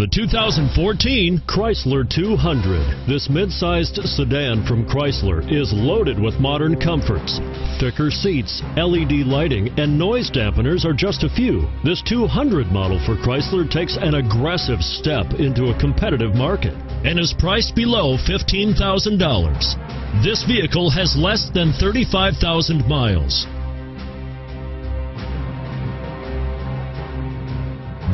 The 2014 Chrysler 200. This mid-sized sedan from Chrysler is loaded with modern comforts. Thicker seats, LED lighting, and noise dampeners are just a few. This 200 model for Chrysler takes an aggressive step into a competitive market and is priced below $15,000. This vehicle has less than 35,000 miles.